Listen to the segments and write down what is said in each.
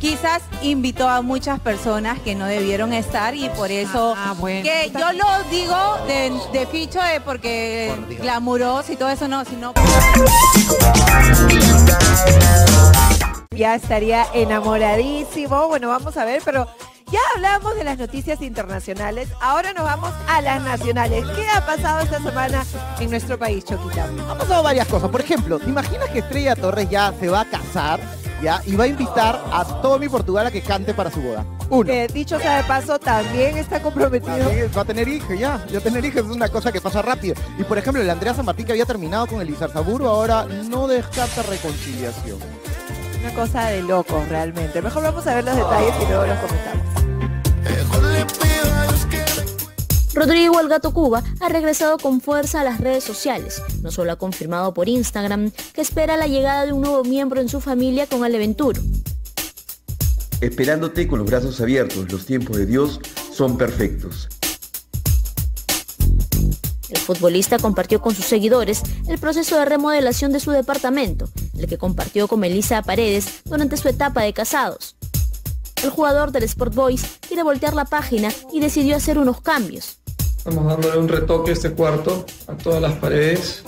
quizás invitó a muchas personas que no debieron estar y por eso Ah, bueno. que yo lo digo de, de ficho de porque glamuroso y todo eso no, sino Ya estaría enamoradísimo. Bueno, vamos a ver, pero ya hablamos de las noticias internacionales. Ahora nos vamos a las nacionales. ¿Qué ha pasado esta semana en nuestro país, Choquita? Ha pasado varias cosas. Por ejemplo, ¿te imaginas que Estrella Torres ya se va a casar? ¿Ya? Y va a invitar a Tommy Portugal a que cante para su boda. Uno. Que dicho sea de paso, también está comprometido. También Va a tener hijos ya, ya tener hijos es una cosa que pasa rápido. Y por ejemplo, el Andrea San Martín que había terminado con el Izarzaburu ahora no descarta reconciliación. Una cosa de locos realmente. Mejor vamos a ver los detalles y luego los comentamos. Rodrigo El Gato Cuba ha regresado con fuerza a las redes sociales. No solo ha confirmado por Instagram que espera la llegada de un nuevo miembro en su familia con Aleventuro. Esperándote con los brazos abiertos, los tiempos de Dios son perfectos. El futbolista compartió con sus seguidores el proceso de remodelación de su departamento, el que compartió con Melissa Paredes durante su etapa de casados. El jugador del Sport Boys quiere voltear la página y decidió hacer unos cambios. Estamos dándole un retoque a este cuarto, a todas las paredes.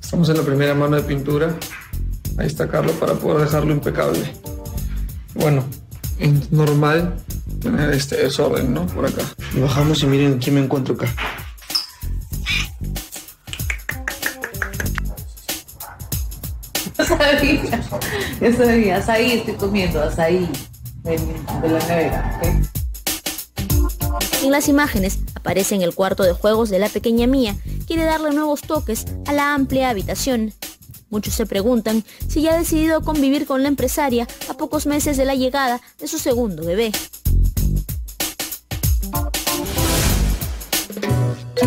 Estamos en la primera mano de pintura. Ahí está Carlos para poder dejarlo impecable. Bueno, es normal tener este desorden, ¿no? Por acá. Bajamos y miren quién me encuentro acá. Yo sabía, yo sabía, azaí estoy comiendo, azaí de, de la nevera. ¿ok? En las imágenes aparece en el cuarto de juegos de la pequeña Mía, quiere darle nuevos toques a la amplia habitación. Muchos se preguntan si ya ha decidido convivir con la empresaria a pocos meses de la llegada de su segundo bebé.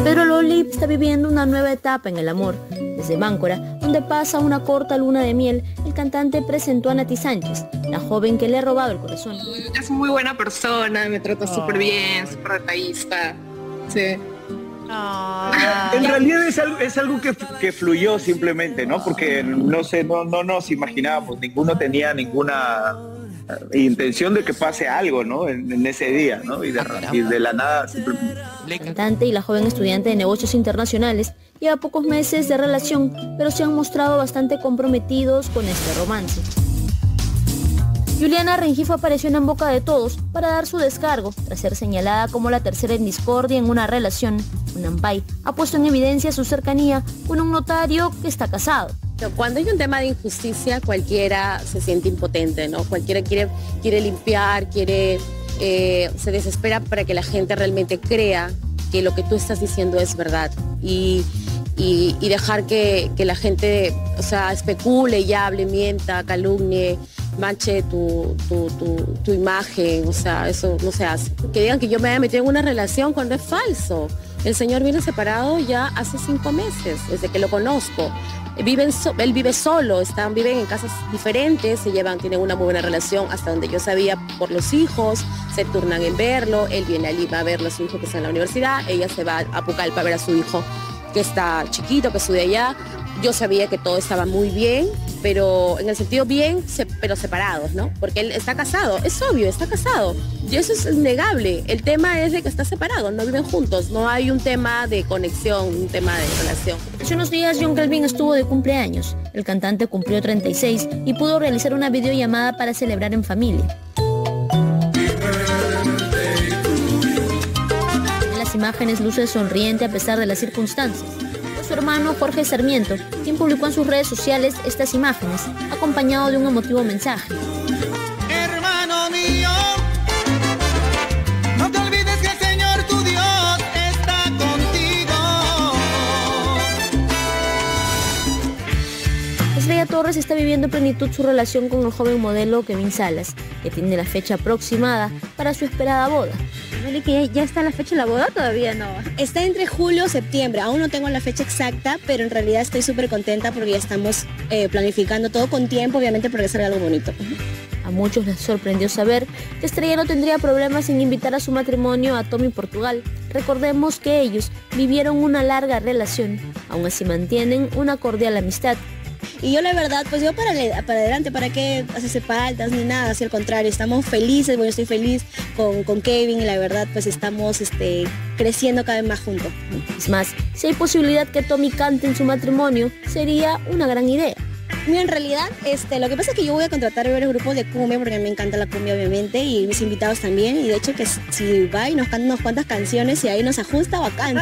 Pedro Loli está viviendo una nueva etapa en el amor. Desde Máncora, donde pasa una corta luna de miel, el cantante presentó a Nati Sánchez, la joven que le ha robado el corazón. Es muy buena persona, me trata súper bien, súper detallista. Sí. En realidad es algo, es algo que, que fluyó simplemente, ¿no? Porque no sé, no, no nos imaginábamos, ninguno tenía ninguna intención de que pase algo, ¿no? En, en ese día, ¿no? Y de, y de la nada simplemente. La cantante y la joven estudiante de negocios internacionales lleva pocos meses de relación, pero se han mostrado bastante comprometidos con este romance. Juliana Rengifo apareció en boca de todos para dar su descargo, tras ser señalada como la tercera en discordia en una relación. Unampay ha puesto en evidencia su cercanía con un notario que está casado. Cuando hay un tema de injusticia, cualquiera se siente impotente, ¿no? Cualquiera quiere, quiere limpiar, quiere, eh, se desespera para que la gente realmente crea que lo que tú estás diciendo es verdad. Y, y- dejar que, que la gente, o sea, especule y hable, mienta, calumnie, manche tu, tu, tu- tu imagen, o sea, eso no se hace. Que digan que yo me haya metido en una relación cuando es falso. El señor viene separado ya hace cinco meses, desde que lo conozco. Viven él vive solo, están, viven en casas diferentes, se llevan, tienen una muy buena relación, hasta donde yo sabía por los hijos, se turnan en verlo, él viene a Lima a ver a su hijo que está en la universidad, ella se va a Pucallpa a ver a su hijo que está chiquito, que estudia allá. Yo sabía que todo estaba muy bien, pero en el sentido bien, pero separados, ¿no? Porque él está casado, es obvio, está casado. Y eso es innegable. El tema es de que está separado, no viven juntos, no hay un tema de conexión, un tema de relación. Hace unos días John Calvin estuvo de cumpleaños. El cantante cumplió 36 y pudo realizar una videollamada para celebrar en familia. En las imágenes luce sonriente a pesar de las circunstancias. Hermano Jorge Sarmiento quien publicó en sus redes sociales estas imágenes, acompañado de un emotivo mensaje. Hermano mío, no te olvides que el Señor tu Dios está contigo. Estrella Torres está viviendo en plenitud su relación con el joven modelo Kevin Salas, que tiene la fecha aproximada para su esperada boda. que ya está la fecha de la boda todavía no. Está entre julio y septiembre. Aún no tengo la fecha exacta, pero en realidad estoy súper contenta porque ya estamos eh, planificando todo con tiempo, obviamente, para que salga algo bonito. A muchos les sorprendió saber que Estrella no tendría problemas en invitar a su matrimonio a Tommy Portugal. Recordemos que ellos vivieron una larga relación, aún así mantienen una cordial amistad. Y yo la verdad, pues yo para, para adelante, ¿para qué hacerse faltas ni nada? Así al contrario, estamos felices, bueno, estoy feliz con, con Kevin y la verdad, pues estamos este, creciendo cada vez más juntos. Es más, si hay posibilidad que Tommy cante en su matrimonio, sería una gran idea. Mira, en realidad, este, lo que pasa es que yo voy a contratar varios grupos de cumbia porque me encanta la cumbia obviamente y mis invitados también y de hecho que si va y nos canta unas cuantas canciones y ahí nos ajusta bacán,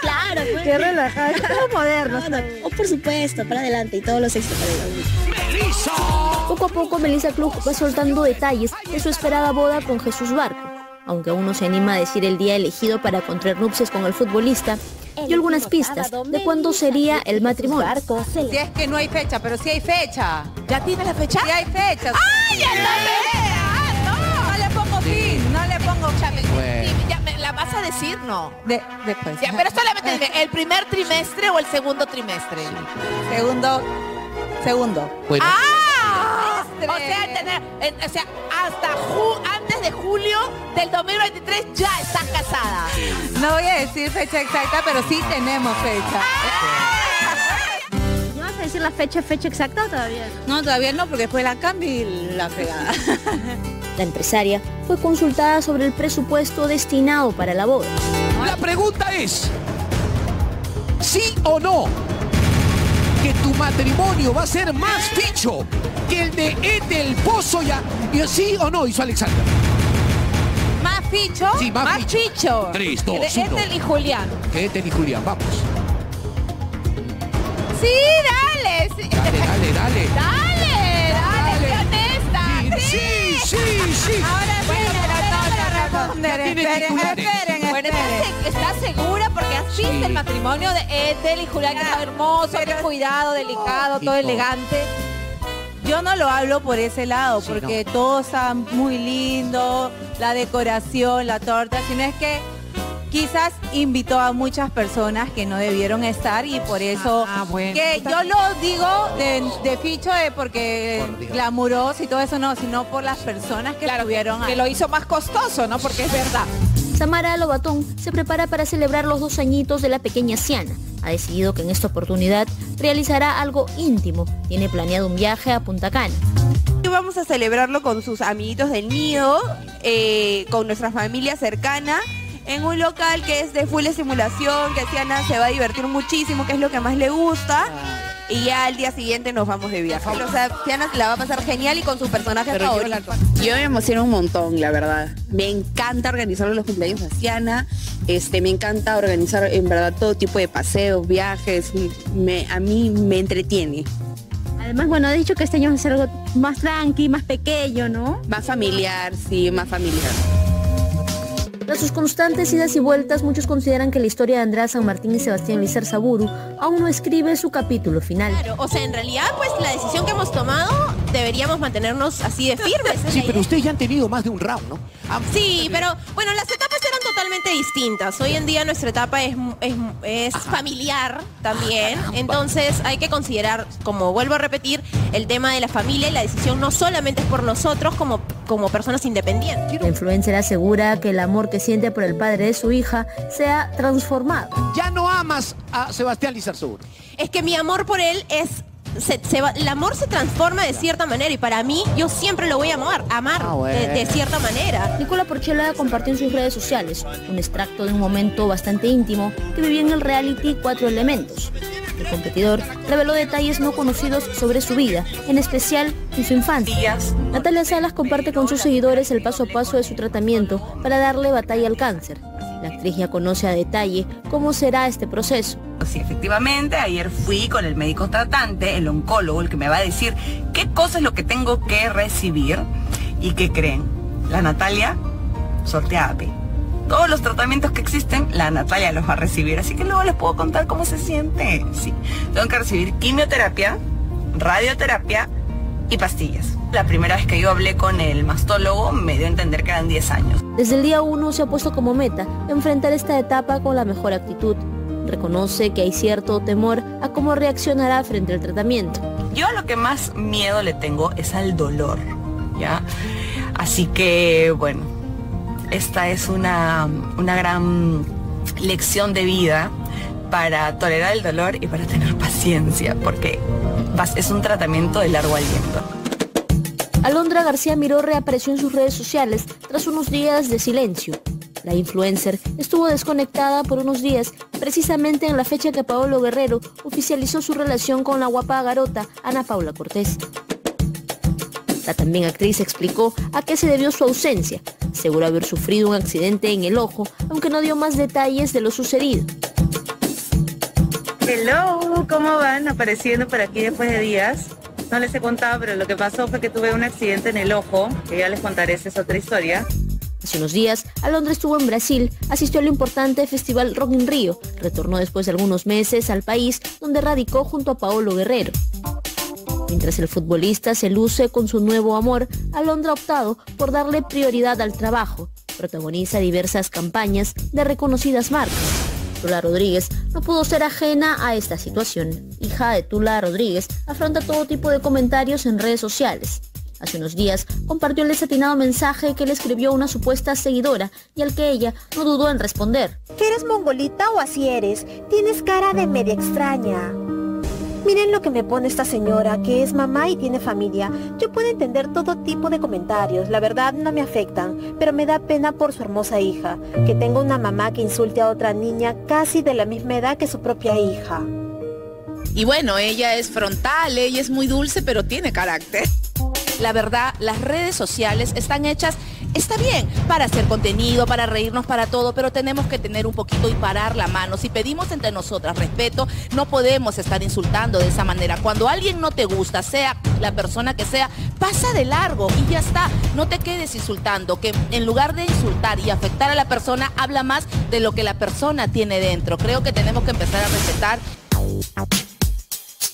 Claro, pues. Qué relajado, moderno. oh, por supuesto, para adelante y todos los éxitos para Poco a poco Melissa Klug va soltando detalles de su esperada boda con Jesús Barco aunque aún no se anima a decir el día elegido para contraer nupcias con el futbolista, y algunas pistas de cuándo sería el matrimonio. Si es que no hay fecha, pero sí hay fecha. ¿Ya tiene la fecha? Sí hay fecha. ¡Ay, ya no! No le pongo fin, no le pongo ¿La vas a decir? No. después. pero solamente el primer trimestre o el segundo trimestre. Segundo. Segundo. ¡Ah! O sea, tener, o sea, hasta antes de julio del 2023 ya estás casada. No voy a decir fecha exacta, pero sí tenemos fecha. ¿No vas a decir la fecha, fecha exacta o todavía no? todavía no, porque fue la cambio y la fregada. La empresaria fue consultada sobre el presupuesto destinado para la boda. La pregunta es, ¿sí o no? que tu matrimonio va a ser más ficho que el de Etel Pozo ya. ¿Sí o no? Hizo Alexander. ¿Más ficho? Sí, más, ficho. Tres, dos, De Etel y Julián. Etel y Julián, vamos. Sí, dale. Sí. Dale, dale, dale. Dale, dale, dale. honesta. Sí, sí, sí. sí. Ahora sí, bueno, pero no te Esperen, esperen, Bueno, ¿estás segura? Porque así es el matrimonio de Ethel y Julián, que es hermoso, qué cuidado, delicado, todo elegante. Yo no lo hablo por ese lado, porque todo está muy lindo, la decoración, la torta, sino es que quizás invitó a muchas personas que no debieron estar y por eso ah, que yo lo digo de, ficho de porque glamuroso y todo eso no, sino por las personas que estuvieron que, que lo hizo más costoso, ¿no? Porque es verdad. Samara Lobatón se prepara para celebrar los dos añitos de la pequeña Siana. Ha decidido que en esta oportunidad realizará algo íntimo. Tiene planeado un viaje a Punta Cana. Vamos a celebrarlo con sus amiguitos del nido, eh, con nuestra familia cercana en un local que es de full simulación, que Siana se va a divertir muchísimo, que es lo que más le gusta y ya al día siguiente nos vamos de viaje. O sea, la va a pasar genial y con su personaje favorito. Yo, me emociono un montón, la verdad. Me encanta organizar los cumpleaños a Tiana. Este, me encanta organizar en verdad todo tipo de paseos, viajes. Me, a mí me entretiene. Además, bueno, ha dicho que este año va a ser algo más tranqui, más pequeño, ¿no? Más familiar, sí, más familiar. Tras sus constantes idas y vueltas, muchos consideran que la historia de Andrea San Martín y Sebastián Lizar Saburu aún no escribe su capítulo final. Claro, o sea, en realidad, pues la decisión que hemos tomado deberíamos mantenernos así de firmes. Sí, pero ustedes ya han tenido más de un round, ¿no? Ah, sí, pero bueno, las etapas totalmente distintas. Hoy en día nuestra etapa es, es, familiar también. Ah, Entonces hay que considerar, como vuelvo a repetir, el tema de la familia y la decisión no solamente es por nosotros como, como personas independientes. La influencer asegura que el amor que siente por el padre de su hija se ha transformado. Ya no amas a Sebastián Lizarzur. Es que mi amor por él es el amor se transforma de cierta manera y para mí yo siempre lo voy a amar, amar ah, de, cierta manera. Nicola Porchela compartió en sus redes sociales un extracto de un momento bastante íntimo que vivió en el reality Cuatro Elementos. El competidor reveló detalles no conocidos sobre su vida, en especial en su infancia. Natalia Salas comparte con sus seguidores el paso a paso de su tratamiento para darle batalla al cáncer. La actriz ya conoce a detalle cómo será este proceso. Sí, efectivamente, ayer fui con el médico tratante, el oncólogo, el que me va a decir qué cosa es lo que tengo que recibir y qué creen. La Natalia sorteada todos los tratamientos que existen, la Natalia los va a recibir. Así que luego les puedo contar cómo se siente. Sí, tengo que recibir quimioterapia, radioterapia y pastillas. La primera vez que yo hablé con el mastólogo me dio a entender que eran 10 años. Desde el día 1 se ha puesto como meta enfrentar esta etapa con la mejor actitud. Reconoce que hay cierto temor a cómo reaccionará frente al tratamiento. Yo lo que más miedo le tengo es al dolor, ¿ya? Así que, bueno, esta es una, una gran lección de vida para tolerar el dolor y para tener paciencia, porque es un tratamiento de largo aliento. Alondra García Miró reapareció en sus redes sociales tras unos días de silencio. La influencer estuvo desconectada por unos días, precisamente en la fecha que Paolo Guerrero oficializó su relación con la guapa garota Ana Paula Cortés. La también actriz explicó a qué se debió su ausencia. Seguro haber sufrido un accidente en el ojo, aunque no dio más detalles de lo sucedido. Hello, ¿cómo van? Apareciendo por aquí después de días. No les he contado, pero lo que pasó fue que tuve un accidente en el ojo, que ya les contaré, esa es otra historia. Hace unos días, Alondra estuvo en Brasil, asistió al importante festival Rock in Rio, retornó después de algunos meses al país, donde radicó junto a Paolo Guerrero. Mientras el futbolista se luce con su nuevo amor, Alondra ha optado por darle prioridad al trabajo. Protagoniza diversas campañas de reconocidas marcas. Tula Rodríguez no pudo ser ajena a esta situación. Hija de Tula Rodríguez afronta todo tipo de comentarios en redes sociales. Hace unos días compartió el desatinado mensaje que le escribió una supuesta seguidora y al que ella no dudó en responder. ¿Eres mongolita o así eres? Tienes cara de media extraña. Miren lo que me pone esta señora, que es mamá y tiene familia. Yo puedo entender todo tipo de comentarios, la verdad no me afectan, pero me da pena por su hermosa hija, que tenga una mamá que insulte a otra niña casi de la misma edad que su propia hija. Y bueno, ella es frontal, ella es muy dulce, pero tiene carácter. La verdad, las redes sociales están hechas está bien para hacer contenido, para reírnos, para todo, pero tenemos que tener un poquito y parar la mano. Si pedimos entre nosotras respeto, no podemos estar insultando de esa manera. Cuando alguien no te gusta, sea la persona que sea, pasa de largo y ya está. No te quedes insultando, que en lugar de insultar y afectar a la persona, habla más de lo que la persona tiene dentro. Creo que tenemos que empezar a respetar.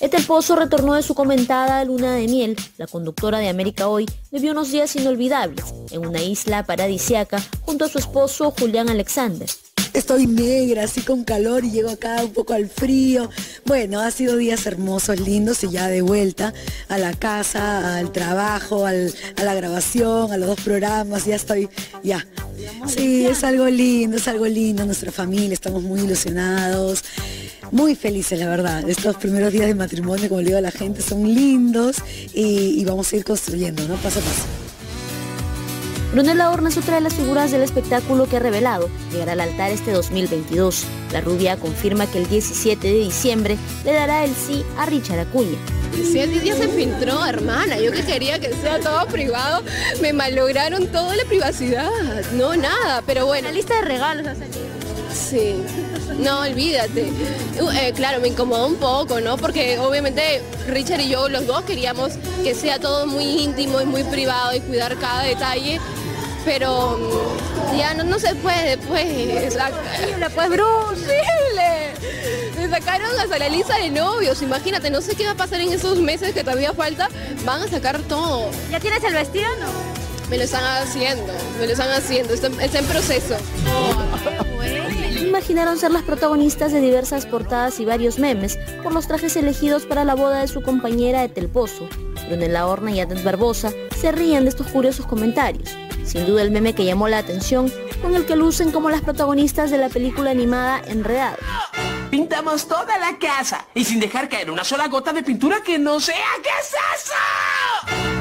Etel Pozo retornó de su comentada luna de miel. La conductora de América Hoy vivió unos días inolvidables en una isla paradisiaca junto a su esposo Julián Alexander. Estoy negra, así con calor y llego acá un poco al frío. Bueno, ha sido días hermosos, lindos y ya de vuelta a la casa, al trabajo, a la grabación, a los dos programas, ya estoy, ya. Sí, es algo lindo, es algo lindo, nuestra familia, estamos muy ilusionados muy felices, la verdad. Estos primeros días de matrimonio, como le digo a la gente, son lindos y, vamos a ir construyendo, ¿no? Paso a paso. Brunella Horna es otra de las figuras del espectáculo que ha revelado. Llegará al altar este 2022. La rubia confirma que el 17 de diciembre le dará el sí a Richard Acuña. Sí, el día se filtró, hermana. Yo que quería que sea todo privado, me malograron toda la privacidad. No, nada, pero bueno. La lista de regalos ha salido. Sí. No, olvídate. Uh, eh, claro, me incomodó un poco, ¿no? Porque obviamente Richard y yo, los dos, queríamos que sea todo muy íntimo y muy privado y cuidar cada detalle. Pero mm, ya no, no se puede, pues. Imposible, pues. Me sacaron hasta la lista de novios. Imagínate, no sé qué va a pasar en esos meses que todavía falta. Van a sacar todo. ¿Ya tienes el vestido no? Me lo están haciendo, me lo están haciendo, está, en proceso. Imaginaron ser las protagonistas de diversas portadas y varios memes por los trajes elegidos para la boda de su compañera de Telpozo. La Horna y Adet Barbosa se ríen de estos curiosos comentarios. Sin duda el meme que llamó la atención con el que lucen como las protagonistas de la película animada Enredado. Pintamos toda la casa y sin dejar caer una sola gota de pintura que no sea. ¿Qué es eso?